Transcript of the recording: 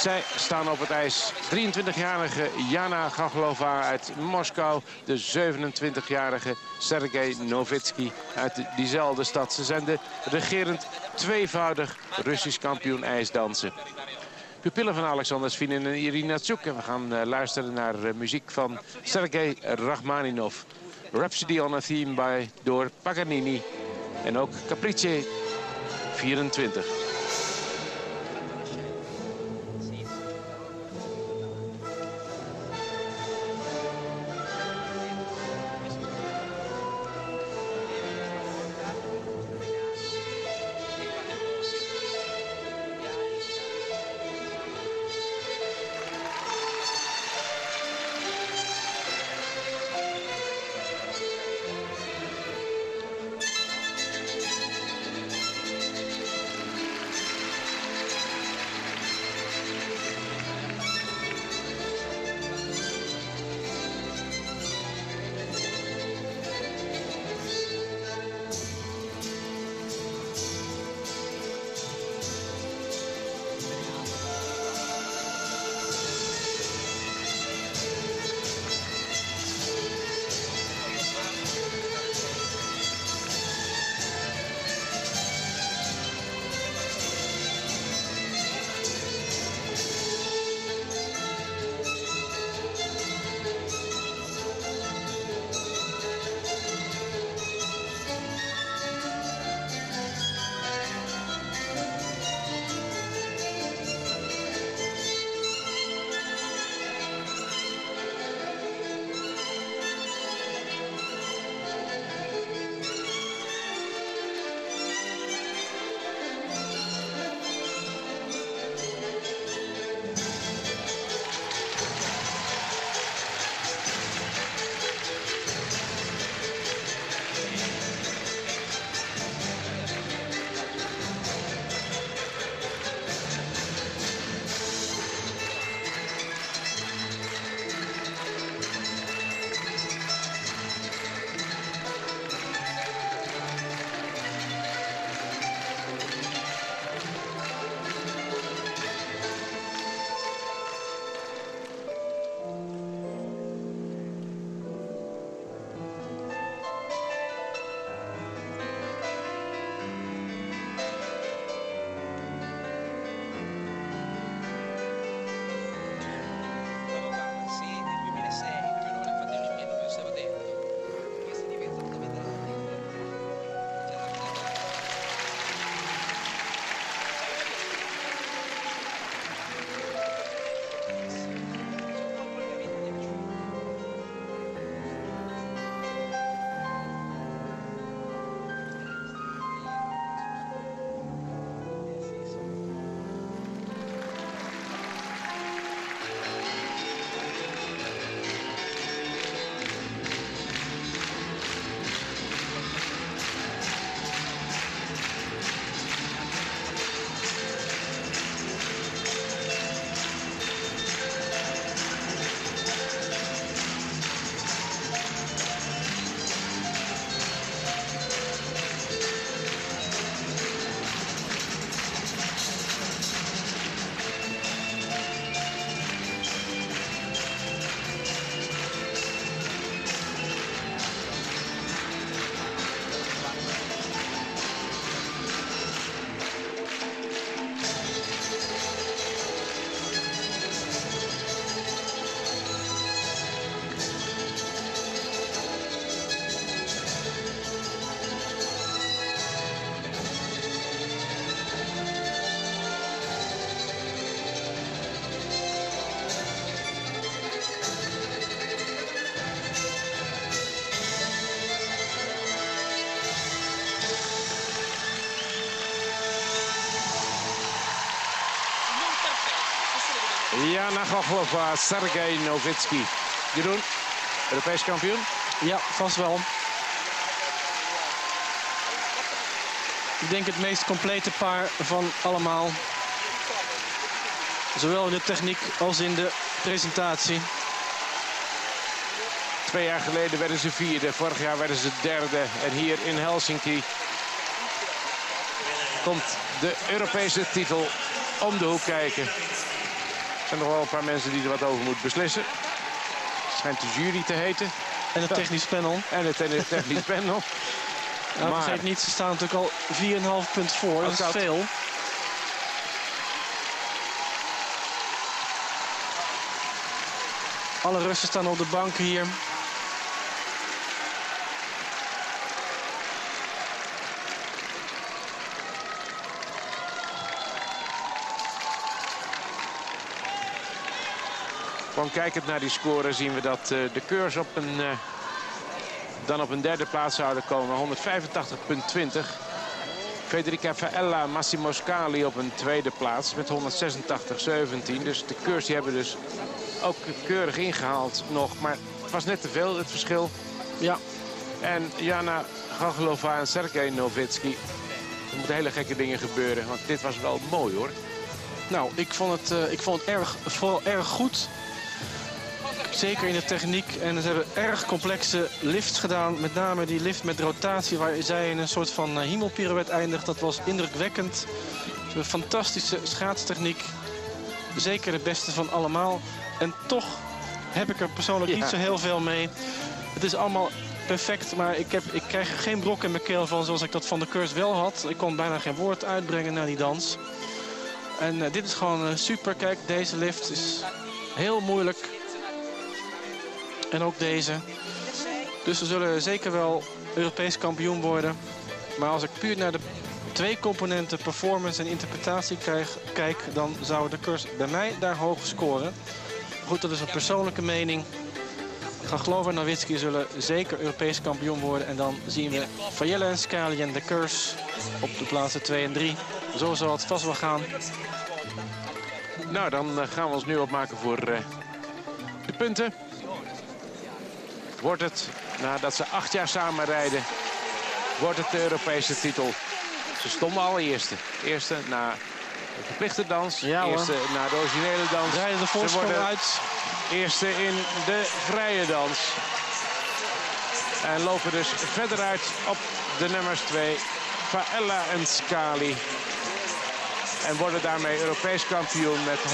Zij staan op het ijs. 23-jarige Jana Gaglova uit Moskou. De 27-jarige Sergej Novitsky uit diezelfde stad. Ze zijn de regerend tweevoudig Russisch kampioen ijsdansen. Pupillen van Alexander Svinin en Irina Tsuk. En we gaan uh, luisteren naar uh, muziek van Sergei Rachmaninov. Rhapsody on a Theme by, door Paganini. En ook Caprice 24. Jana Goglova, Sergej Novitsky. Jeroen, Europees kampioen? Ja, vast wel. Ik denk het meest complete paar van allemaal. Zowel in de techniek als in de presentatie. Twee jaar geleden werden ze vierde, vorig jaar werden ze derde. En hier in Helsinki komt de Europese titel om de hoek kijken. Zijn nog wel een paar mensen die er wat over moeten beslissen. Het schijnt de jury te heten. En het technisch panel. En het technisch panel. Nou, maar... vergeet niet, ze staan natuurlijk al 4,5 punt voor. Dat is veel. Alle Russen staan op de bank hier. Gewoon kijkend naar die score zien we dat uh, de Keurs op een, uh, dan op een derde plaats zouden komen. 185,20. Federica Faella, Massimo Scali op een tweede plaats met 186,17. Dus de Keurs die hebben dus ook keurig ingehaald nog. Maar het was net te veel, het verschil. Ja. En Jana Gaglova en Sergej Novitski. Er moeten hele gekke dingen gebeuren. Want dit was wel mooi hoor. Nou, ik vond het, uh, ik vond het erg, vooral erg goed. Zeker in de techniek. En ze hebben erg complexe lifts gedaan. Met name die lift met rotatie waar zij in een soort van uh, hemelpirouette eindigt. Dat was indrukwekkend. Een fantastische schaatstechniek. Zeker de beste van allemaal. En toch heb ik er persoonlijk niet zo heel veel mee. Het is allemaal perfect, maar ik, heb, ik krijg er geen brok in mijn keel van zoals ik dat van de cursus wel had. Ik kon bijna geen woord uitbrengen naar die dans. En uh, dit is gewoon uh, super. Kijk, deze lift is heel moeilijk. En ook deze. Dus we zullen zeker wel Europees kampioen worden. Maar als ik puur naar de twee componenten performance en interpretatie kijk... dan zou de cursus bij mij daar hoog scoren. Goed, dat is een persoonlijke mening. Gaglova en Nowitzki zullen zeker Europees kampioen worden. En dan zien we Fayelle en Scali en de Kurs op de plaatsen 2 en 3. Zo zal het vast wel gaan. Nou, dan gaan we ons nu opmaken voor uh, de punten. Wordt het, nadat ze acht jaar samen rijden, wordt het de Europese titel. Ze stonden al eerste. Eerste na de verplichte dans. Ja, eerste na de originele dans. Rijden de voorsprong uit. Eerste in de vrije dans. En lopen dus verder uit op de nummers 2. Faella en Scali. En worden daarmee Europees kampioen met 196,91.